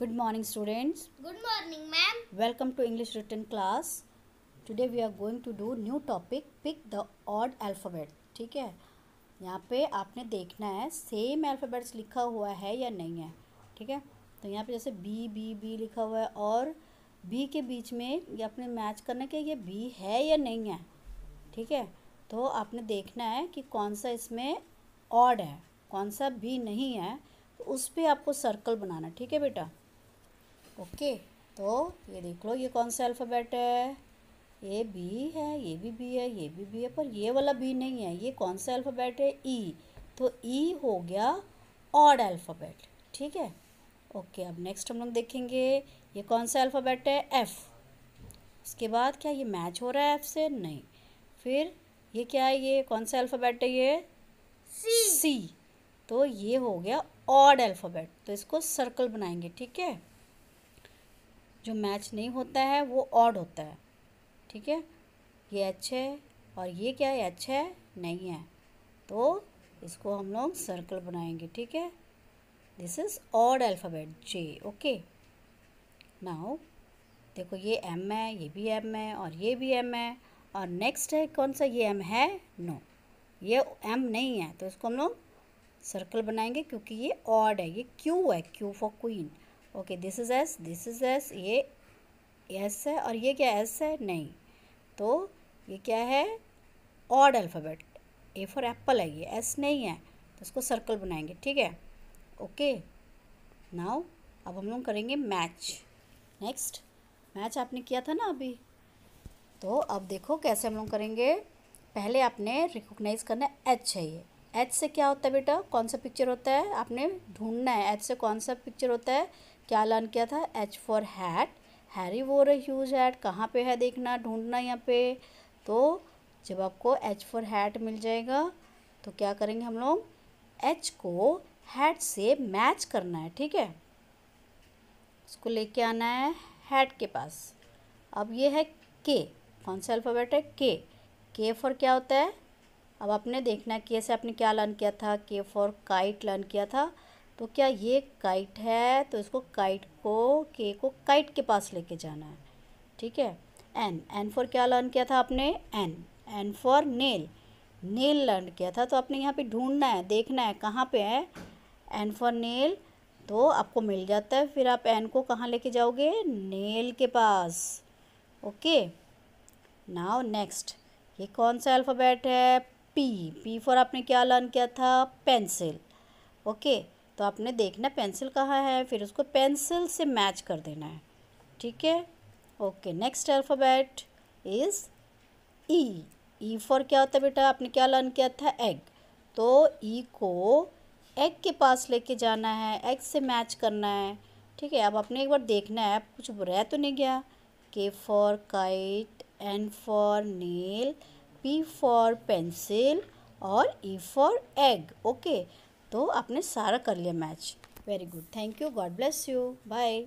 Good morning, students. Good morning, ma'am. Welcome to English written class. Today we are going to do new topic. Pick the odd alphabet. ठीक है यहाँ पे आपने देखना है same alphabets लिखा हुआ है या नहीं है ठीक है तो यहाँ पे जैसे बी बी बी लिखा हुआ है और बी के बीच में ये आपने मैच करना कि ये बी है या नहीं है ठीक है तो आपने देखना है कि कौन सा इसमें ऑड है कौन सा भी नहीं है तो उस पर आपको सर्कल बनाना ठीक है बेटा ओके तो ये देख लो ये कौन सा अल्फ़ाबेट है? ये बी है ये भी बी है ये भी बी है पर ये वाला बी नहीं है ये कौन सा अल्फ़ाबेट है? ई तो ई हो गया ऑड अल्फ़ाबेट ठीक है? ओके अब नेक्स्ट हम लोग देखेंगे ये कौन सा अल्फ़ाबेट है? एफ़ उसके बाद क्या ये मैच हो रहा है एफ़ से? नहीं. फिर ये क्या है ये? कौन सा अल्फ़ाबेट है ये? C. सी तो ये हो गया ऑड अल्फ़ाबेट तो इसको सर्कल बनाएँगे ठीक है? जो मैच नहीं होता है, वो ऑड होता है। ठीक है? ये एच है और ये क्या है? एच है? नहीं है। तो इसको हम लोग सर्कल बनाएँगे, ठीक है? This is odd alphabet J okay now देखो ये एम है, ये भी एम है और ये भी एम है और नेक्स्ट है, कौन सा? ये एम है? No no. ये एम नहीं है तो इसको हम लोग सर्कल बनाएँगे क्योंकि ये ऑड है। ये क्यू है Q for queen okay this is S this is S ये एस है और ये क्या एस है? नहीं। तो ये क्या है? Odd alphabet A for apple है ये। एस नहीं है तो इसको सर्कल बनाएँगे, ठीक है? ओके नाउ अब हम लोग करेंगे मैच नेक्स्ट मैच आपने किया था ना अभी? तो अब देखो कैसे हम लोग करेंगे। पहले आपने रिकोगनाइज़ करना एच है ये। एच से क्या होता है बेटा? कौन सा पिक्चर होता है? आपने ढूंढना है एच से कौन सा पिक्चर होता है? क्या लर्न किया था? एच फॉर हैट हैरी वो ह्यूज हैट कहाँ पे है देखना, ढूंढना यहाँ पे। तो जब आपको एच फॉर हैट मिल जाएगा तो क्या करेंगे हम लोग? एच को हैट से मैच करना है, ठीक है? इसको लेके आना है हैट के पास। अब ये है के कौन सा अल्फ़ाबेट है? के के फॉर क्या होता है? अब आपने देखना है के से आपने क्या लर्न किया था? के फॉर काइट लर्न किया था। तो क्या ये काइट है? तो इसको काइट को के को काइट के पास लेके जाना है। ठीक है? एन एन फॉर क्या लर्न किया था आपने? N N for nail nail learn किया था। तो आपने यहाँ पे ढूंढना है, देखना है कहाँ पे है। एन फॉर नेल तो आपको मिल जाता है। फिर आप एन को कहाँ लेके जाओगे? नेल के पास। ओके नाउ नेक्स्ट ये कौन सा अल्फ़ाबेट है? पी पी फॉर आपने क्या लर्न किया था? पेंसिल ओके तो आपने देखना पेंसिल कहाँ है, फिर उसको पेंसिल से मैच कर देना है। ठीक है? Okay next alphabet is E E for क्या होता है बेटा? आपने क्या लर्न किया था? एग तो ई को एग के पास लेके जाना है एग से मैच करना है। ठीक है? अब आपने एक बार देखना है, कुछ रह तो नहीं गया? K for kite N for nail P for pencil और ई फॉर एग ओके तो आपने सारा कर लिया match very good thank you God bless you bye